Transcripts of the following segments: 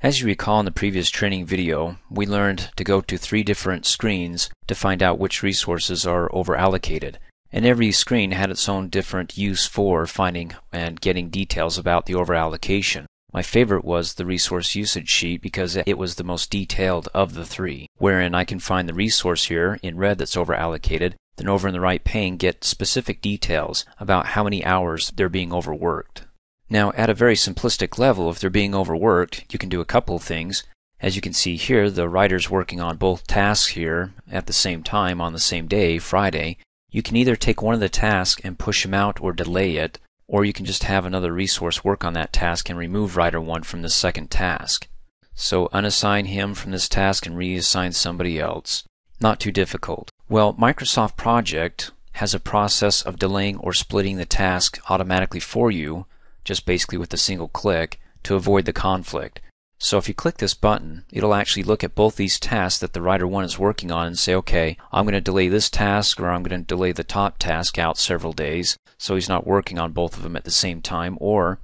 As you recall in the previous training video, we learned to go to three different screens to find out which resources are overallocated. And every screen had its own different use for finding and getting details about the overallocation. My favorite was the resource usage sheet because it was the most detailed of the three, wherein I can find the resource here in red that's overallocated, then over in the right pane get specific details about how many hours they're being overworked. Now, at a very simplistic level, if they're being overworked, you can do a couple things. As you can see here, the writer's working on both tasks here at the same time on the same day, Friday. You can either take one of the tasks and push them out or delay it, or you can just have another resource work on that task and remove writer 1 from the second task. So unassign him from this task and reassign somebody else. Not too difficult. Well, Microsoft Project has a process of delaying or splitting the task automatically for you just basically with a single click, to avoid the conflict. So if you click this button, it'll actually look at both these tasks that the writer 1 is working on and say, okay, I'm going to delay this task or I'm going to delay the top task out several days so he's not working on both of them at the same time or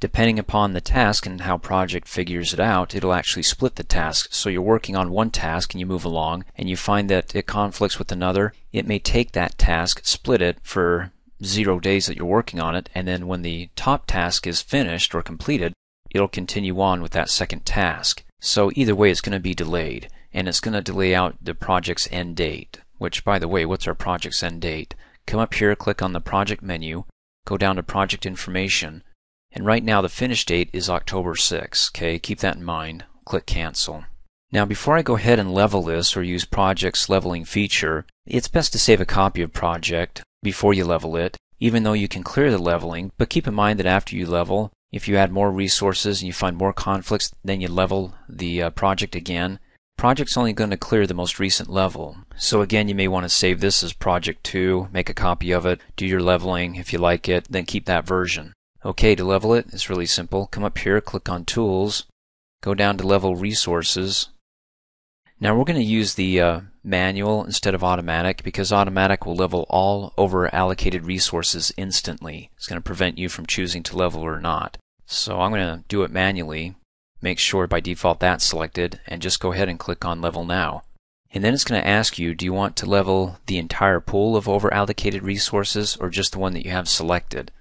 depending upon the task and how project figures it out, it'll actually split the task. So you're working on one task and you move along and you find that it conflicts with another. It may take that task, split it for zero days that you're working on it, and then when the top task is finished or completed, it'll continue on with that second task. So either way, it's going to be delayed, and it's going to delay out the project's end date. Which, by the way, what's our project's end date? Come up here, click on the project menu, go down to project information, and right now the finish date is October 6. Okay, keep that in mind. Click cancel. Now before I go ahead and level this or use project's leveling feature, it's best to save a copy of project before you level it, even though you can clear the leveling, but keep in mind that after you level, if you add more resources and you find more conflicts, then you level the uh, project again. Project's only going to clear the most recent level. So again, you may want to save this as project 2, make a copy of it, do your leveling if you like it, then keep that version. Okay, to level it, it's really simple. Come up here, click on Tools, go down to Level Resources, now we're going to use the uh, manual instead of automatic because automatic will level all over allocated resources instantly. It's going to prevent you from choosing to level or not. So I'm going to do it manually, make sure by default that's selected, and just go ahead and click on Level Now. And then it's going to ask you, do you want to level the entire pool of over allocated resources or just the one that you have selected?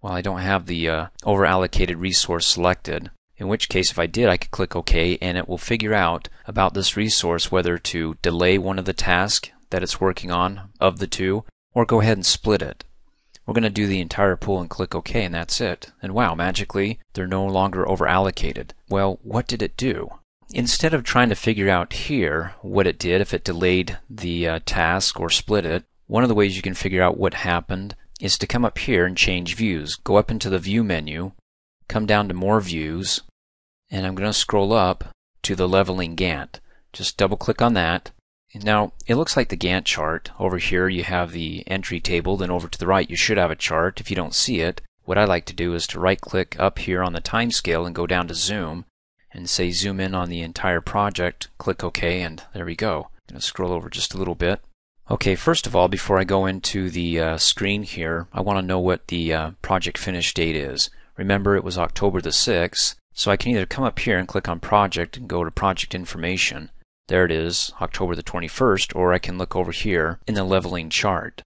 Well, I don't have the uh, over allocated resource selected, in which case if I did I could click OK and it will figure out about this resource whether to delay one of the tasks that it's working on of the two or go ahead and split it. We're going to do the entire pool and click OK and that's it. And wow, magically they're no longer over allocated. Well, what did it do? Instead of trying to figure out here what it did, if it delayed the uh, task or split it, one of the ways you can figure out what happened is to come up here and change views. Go up into the View menu come down to More Views, and I'm going to scroll up to the Leveling Gantt. Just double click on that. Now, it looks like the Gantt chart. Over here you have the entry table, then over to the right you should have a chart. If you don't see it, what I like to do is to right click up here on the time scale and go down to Zoom and say zoom in on the entire project, click OK, and there we go. I'm going to scroll over just a little bit. Okay, first of all, before I go into the uh, screen here, I want to know what the uh, project finish date is. Remember, it was October the 6th, so I can either come up here and click on Project and go to Project Information. There it is, October the 21st, or I can look over here in the leveling chart.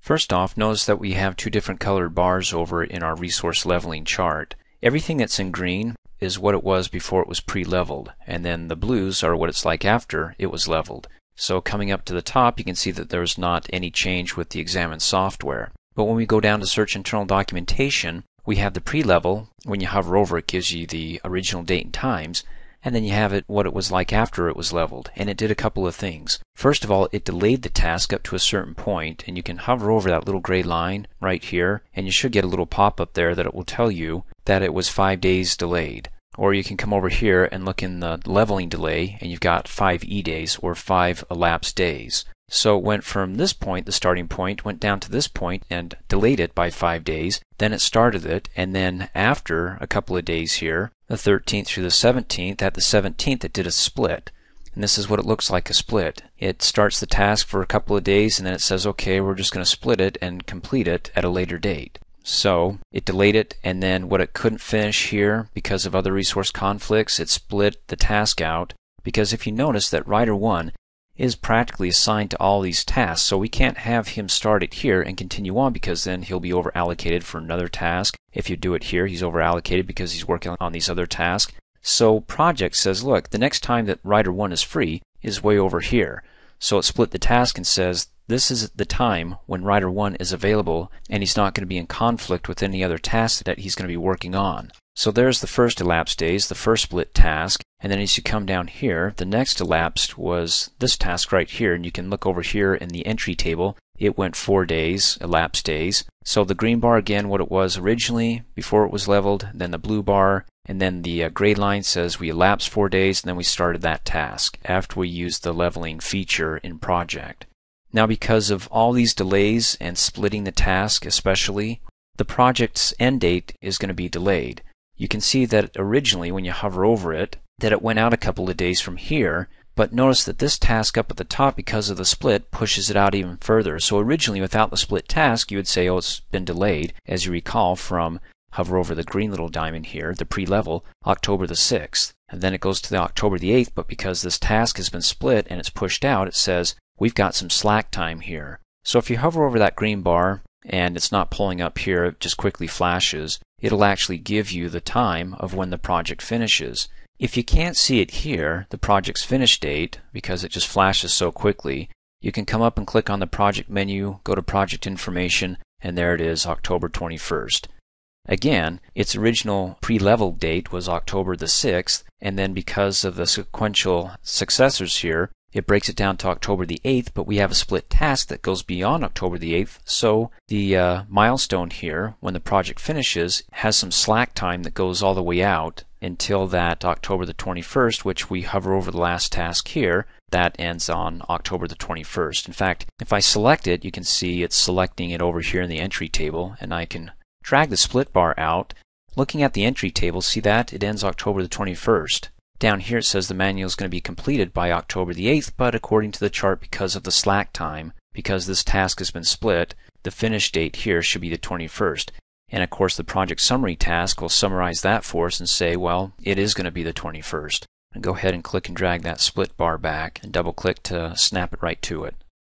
First off, notice that we have two different colored bars over in our resource leveling chart. Everything that's in green is what it was before it was pre-leveled, and then the blues are what it's like after it was leveled. So coming up to the top, you can see that there's not any change with the examined software. But when we go down to search internal documentation, we have the pre-level. When you hover over it gives you the original date and times. And then you have it what it was like after it was leveled. And it did a couple of things. First of all, it delayed the task up to a certain point, and you can hover over that little gray line right here, and you should get a little pop-up there that it will tell you that it was five days delayed. Or you can come over here and look in the leveling delay, and you've got five E days, or five elapsed days. So it went from this point, the starting point, went down to this point and delayed it by five days. Then it started it, and then after a couple of days here, the 13th through the 17th, at the 17th it did a split. And this is what it looks like a split. It starts the task for a couple of days and then it says, okay, we're just going to split it and complete it at a later date. So it delayed it, and then what it couldn't finish here because of other resource conflicts, it split the task out. Because if you notice that writer 1 is practically assigned to all these tasks, so we can't have him start it here and continue on because then he'll be over allocated for another task. If you do it here, he's over allocated because he's working on these other tasks. So project says, look, the next time that writer 1 is free is way over here. So it split the task and says this is the time when writer 1 is available and he's not going to be in conflict with any other task that he's going to be working on. So there's the first elapsed days, the first split task, and then as you come down here, the next elapsed was this task right here, and you can look over here in the entry table. It went four days, elapsed days. So the green bar again, what it was originally before it was leveled, then the blue bar, and then the uh, gray line says we elapsed four days, and then we started that task after we used the leveling feature in project. Now because of all these delays and splitting the task especially, the project's end date is going to be delayed. You can see that originally when you hover over it, that it went out a couple of days from here, but notice that this task up at the top, because of the split, pushes it out even further. So originally, without the split task, you would say, oh, it's been delayed, as you recall from hover over the green little diamond here, the pre-level, October the 6th. And then it goes to the October the 8th, but because this task has been split and it's pushed out, it says we've got some slack time here. So if you hover over that green bar and it's not pulling up here, it just quickly flashes, it'll actually give you the time of when the project finishes. If you can't see it here, the project's finish date, because it just flashes so quickly, you can come up and click on the project menu, go to project information, and there it is, October 21st. Again, its original pre-level date was October the 6th, and then because of the sequential successors here, it breaks it down to October the 8th, but we have a split task that goes beyond October the 8th. So the uh, milestone here, when the project finishes, has some slack time that goes all the way out until that October the 21st, which we hover over the last task here. That ends on October the 21st. In fact, if I select it, you can see it's selecting it over here in the entry table, and I can drag the split bar out. Looking at the entry table, see that? It ends October the 21st. Down here it says the manual is going to be completed by October the 8th, but according to the chart, because of the slack time, because this task has been split, the finish date here should be the 21st. And of course, the project summary task will summarize that for us and say, well, it is going to be the 21st. And go ahead and click and drag that split bar back and double click to snap it right to it.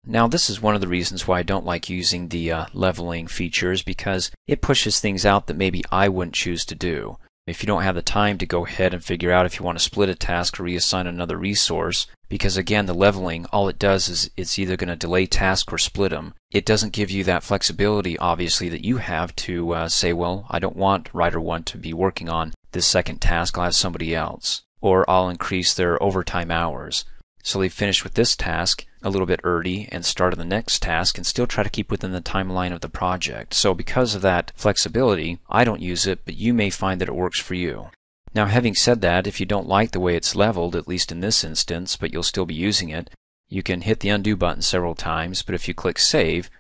Now this is one of the reasons why I don't like using the uh, leveling features because it pushes things out that maybe I wouldn't choose to do. If you don't have the time to go ahead and figure out if you want to split a task or reassign another resource, because again, the leveling, all it does is it's either going to delay tasks or split them. It doesn't give you that flexibility, obviously, that you have to uh, say, well, I don't want writer 1 to be working on this second task, I'll have somebody else. Or I'll increase their overtime hours. So they finish with this task a little bit early and start on the next task and still try to keep within the timeline of the project. So because of that flexibility, I don't use it, but you may find that it works for you. Now having said that, if you don't like the way it's leveled, at least in this instance, but you'll still be using it, you can hit the undo button several times, but if you click save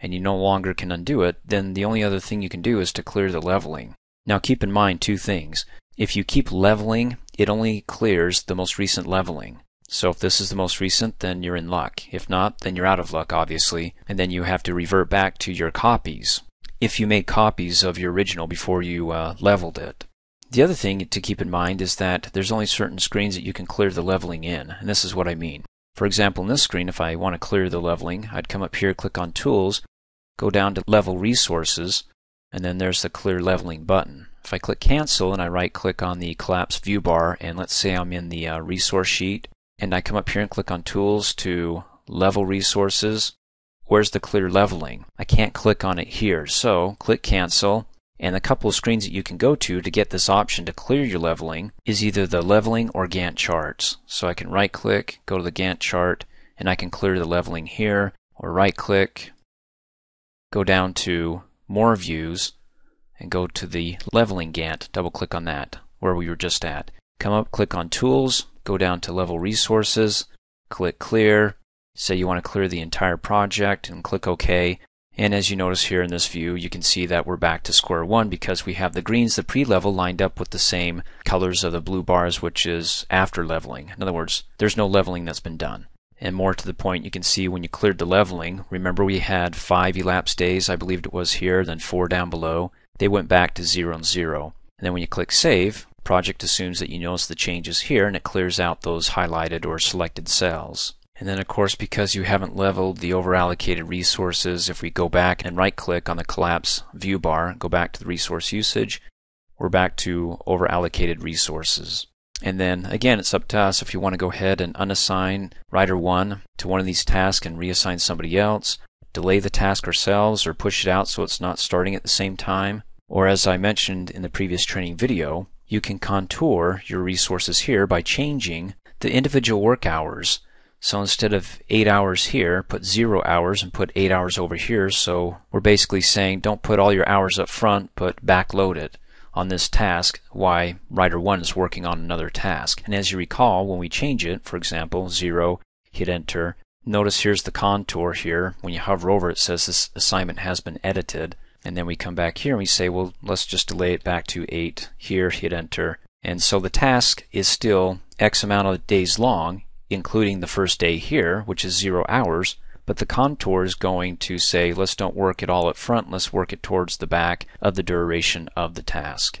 and you no longer can undo it, then the only other thing you can do is to clear the leveling. Now keep in mind two things. If you keep leveling, it only clears the most recent leveling. So if this is the most recent, then you're in luck. If not, then you're out of luck, obviously, and then you have to revert back to your copies if you made copies of your original before you uh, leveled it. The other thing to keep in mind is that there's only certain screens that you can clear the leveling in, and this is what I mean. For example, in this screen, if I want to clear the leveling, I'd come up here, click on Tools, go down to Level Resources, and then there's the Clear Leveling button. If I click Cancel and I right click on the Collapse View bar, and let's say I'm in the uh, resource sheet, and I come up here and click on Tools to Level Resources. Where's the clear leveling? I can't click on it here, so click Cancel. And a couple of screens that you can go to to get this option to clear your leveling is either the leveling or Gantt charts. So I can right click, go to the Gantt chart, and I can clear the leveling here, or right click, go down to More Views, and go to the leveling Gantt, double click on that, where we were just at. Come up, click on Tools, go down to level resources, click clear, say you want to clear the entire project and click OK. And as you notice here in this view, you can see that we're back to square one because we have the greens, the pre-level, lined up with the same colors of the blue bars, which is after leveling. In other words, there's no leveling that's been done. And more to the point, you can see when you cleared the leveling, remember we had five elapsed days, I believed it was here, then four down below. They went back to zero and zero. And then when you click save, project assumes that you notice the changes here and it clears out those highlighted or selected cells. And then of course because you haven't leveled the overallocated resources, if we go back and right click on the collapse view bar, go back to the resource usage, we're back to overallocated resources. And then again, it's up to us if you want to go ahead and unassign Writer 1 to one of these tasks and reassign somebody else, delay the task ourselves, or push it out so it's not starting at the same time. Or as I mentioned in the previous training video, you can contour your resources here by changing the individual work hours. So instead of 8 hours here, put 0 hours and put 8 hours over here. So we're basically saying don't put all your hours up front, but backload it on this task why writer 1 is working on another task. And as you recall, when we change it, for example, 0, hit enter, notice here's the contour here. When you hover over it, it says this assignment has been edited. And then we come back here and we say, well, let's just delay it back to 8 here, hit enter. And so the task is still X amount of days long, including the first day here, which is 0 hours, but the contour is going to say, let's don't work it all at front, let's work it towards the back of the duration of the task.